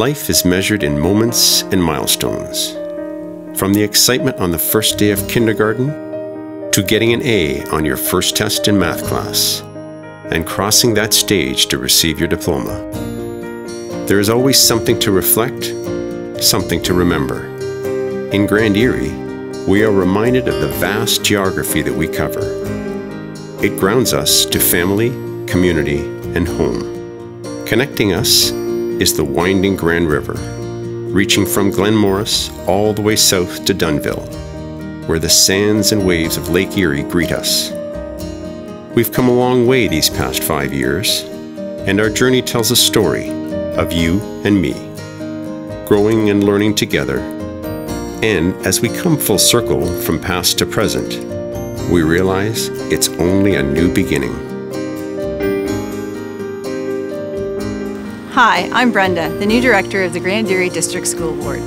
Life is measured in moments and milestones. From the excitement on the first day of kindergarten to getting an A on your first test in math class and crossing that stage to receive your diploma. There is always something to reflect, something to remember. In Grand Erie, we are reminded of the vast geography that we cover. It grounds us to family, community, and home. Connecting us is the winding Grand River, reaching from Glen Morris all the way south to Dunnville, where the sands and waves of Lake Erie greet us. We've come a long way these past five years, and our journey tells a story of you and me, growing and learning together. And as we come full circle from past to present, we realize it's only a new beginning. Hi, I'm Brenda, the new director of the Grand Erie District School Board.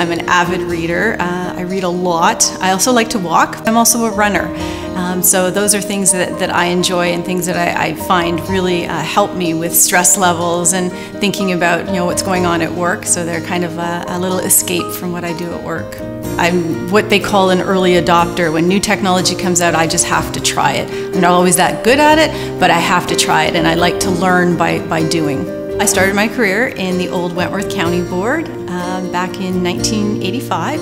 I'm an avid reader. Uh, I read a lot. I also like to walk. I'm also a runner. Um, so those are things that, that I enjoy and things that I, I find really uh, help me with stress levels and thinking about you know what's going on at work. So they're kind of a, a little escape from what I do at work. I'm what they call an early adopter. When new technology comes out, I just have to try it. I'm not always that good at it, but I have to try it and I like to learn by, by doing. I started my career in the old Wentworth County Board um, back in 1985.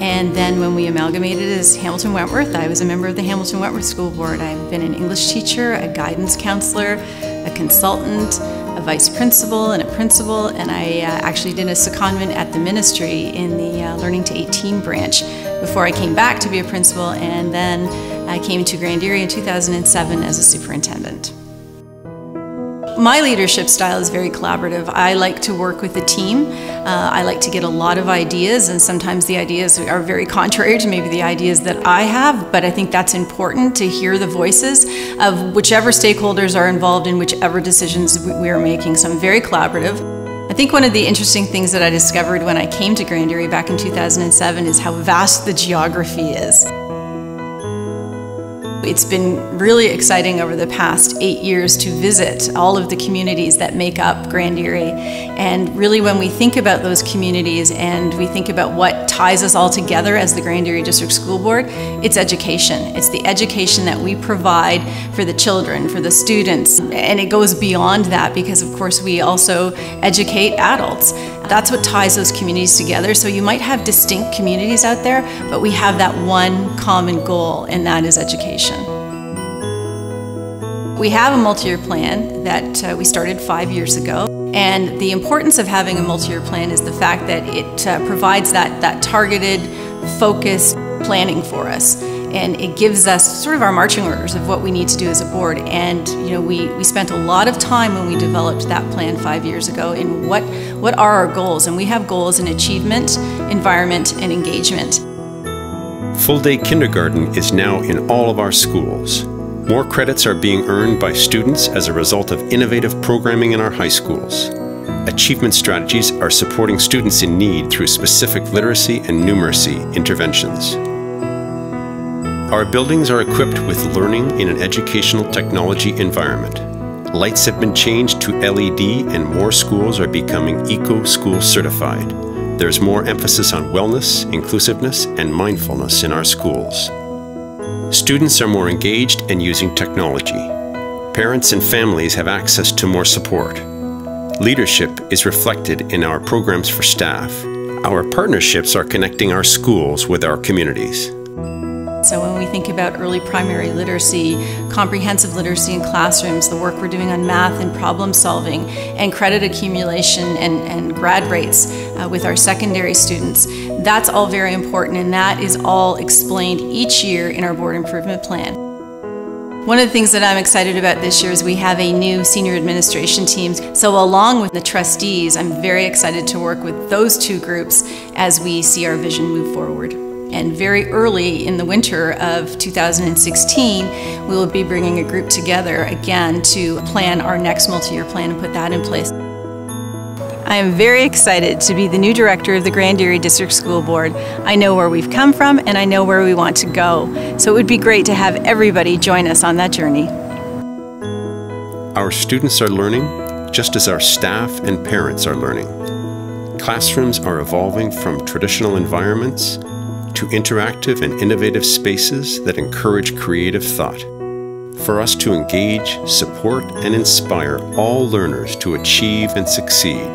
And then when we amalgamated as Hamilton Wentworth, I was a member of the Hamilton Wentworth School Board. I've been an English teacher, a guidance counselor, a consultant, a vice principal, and a principal. And I uh, actually did a secondment at the ministry in the uh, Learning to 18 branch before I came back to be a principal. And then I came to Grand Erie in 2007 as a superintendent. My leadership style is very collaborative. I like to work with a team. Uh, I like to get a lot of ideas, and sometimes the ideas are very contrary to maybe the ideas that I have, but I think that's important to hear the voices of whichever stakeholders are involved in whichever decisions we are making. So I'm very collaborative. I think one of the interesting things that I discovered when I came to Grand Erie back in 2007 is how vast the geography is. It's been really exciting over the past eight years to visit all of the communities that make up Grand Erie. And really, when we think about those communities and we think about what ties us all together as the Grand Erie District School Board, it's education. It's the education that we provide for the children, for the students. And it goes beyond that because, of course, we also educate adults. That's what ties those communities together. So you might have distinct communities out there, but we have that one common goal, and that is education. We have a multi-year plan that uh, we started five years ago. And the importance of having a multi-year plan is the fact that it uh, provides that, that targeted, focused planning for us. And it gives us sort of our marching orders of what we need to do as a board. And you know, we, we spent a lot of time when we developed that plan five years ago in what, what are our goals. And we have goals in achievement, environment, and engagement. Full day kindergarten is now in all of our schools. More credits are being earned by students as a result of innovative programming in our high schools. Achievement strategies are supporting students in need through specific literacy and numeracy interventions. Our buildings are equipped with learning in an educational technology environment. Lights have been changed to LED and more schools are becoming Eco School certified. There's more emphasis on wellness, inclusiveness, and mindfulness in our schools. Students are more engaged and using technology. Parents and families have access to more support. Leadership is reflected in our programs for staff. Our partnerships are connecting our schools with our communities. So when we think about early primary literacy, comprehensive literacy in classrooms, the work we're doing on math and problem solving, and credit accumulation and, and grad rates uh, with our secondary students, that's all very important and that is all explained each year in our board improvement plan. One of the things that I'm excited about this year is we have a new senior administration team. So along with the trustees, I'm very excited to work with those two groups as we see our vision move forward. And very early in the winter of 2016, we will be bringing a group together again to plan our next multi-year plan and put that in place. I am very excited to be the new director of the Grand Erie District School Board. I know where we've come from and I know where we want to go. So it would be great to have everybody join us on that journey. Our students are learning just as our staff and parents are learning. Classrooms are evolving from traditional environments to interactive and innovative spaces that encourage creative thought. For us to engage, support, and inspire all learners to achieve and succeed.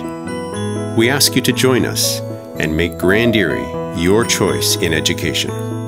We ask you to join us and make Grand Erie your choice in education.